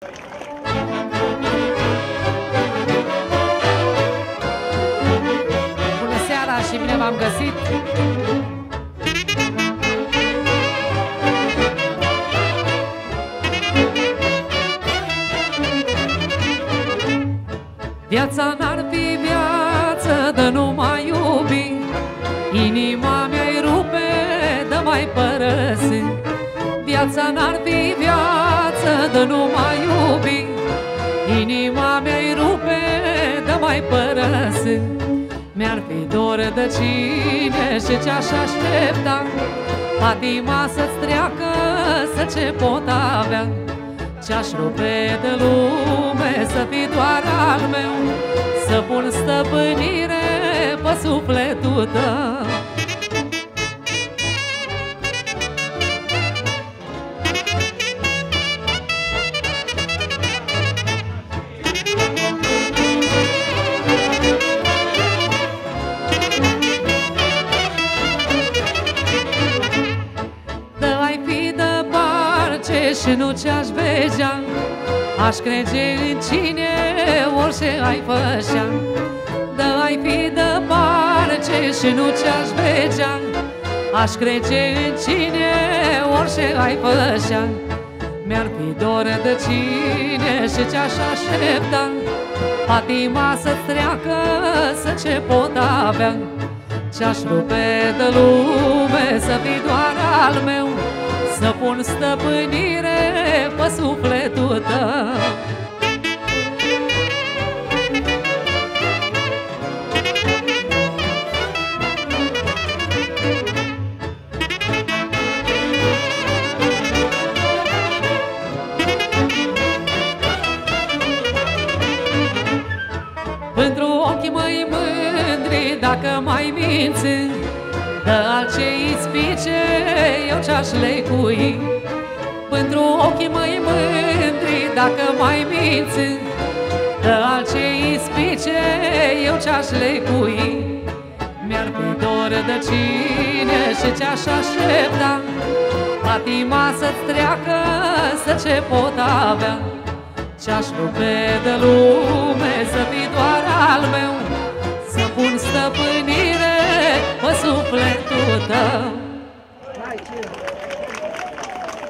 Bună seara și bine v-am găsit! Viața n-ar fi viață de nu mai iubi Inima mea-i rupe de mai părăsi Viața n-ar fi viață de nu mai iubi Inima mea-i rupe de mai părăsi Mi-ar fi dor de cine și ce-aș aștepta. Patima să-ți treacă, să ce pot avea? Ce-aș rupe de lume să fii doar al meu? Să pun stăpânire pe sufletul tău Dă-ai fi de parce și nu ce-aș vegea Aș crede în cine orice ai fășea Dă-ai fi de parce și nu ce-aș vegea Aș crede în cine orice ai fășea Mi-ar fi dor de cine și ce-aș aștepta. Patima să-ți treacă, să ce pot avea ce-aș rupe de lume să fii doar al meu Să pun stăpânire pe sufletul tău dacă mai minți De alce ispice, eu ce-aș lecui Pentru ochii măi mândri, dacă mai minți De alce ispice, eu ce-aș lecui Mi-ar fi dor de cine și ce-aș aștepta Patima să-ți treacă, să ce pot avea. Ce-aș rupe de lume